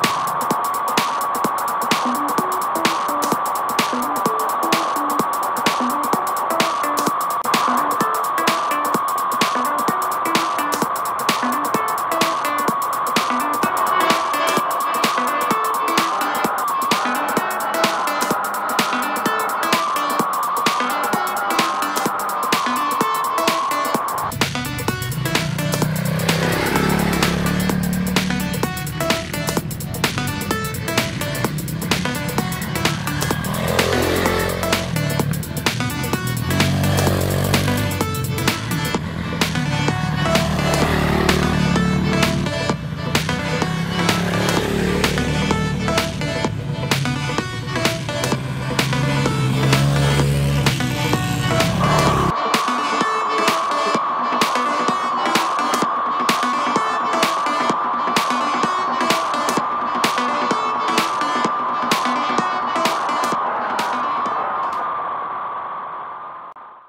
Oh.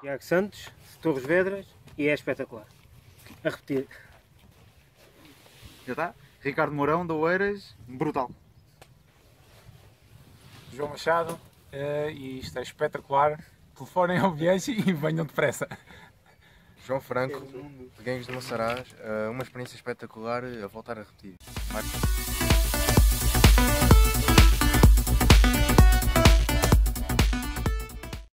Tiago Santos, Torres Vedras e é espetacular. A repetir. Já está? Ricardo Mourão, da Oeiras, brutal. João Machado, eh, e isto é espetacular. Telefonem ao viagem e venham depressa. João Franco, de Gangues de Monsaraz, eh, uma experiência espetacular a voltar a repetir. Marcos.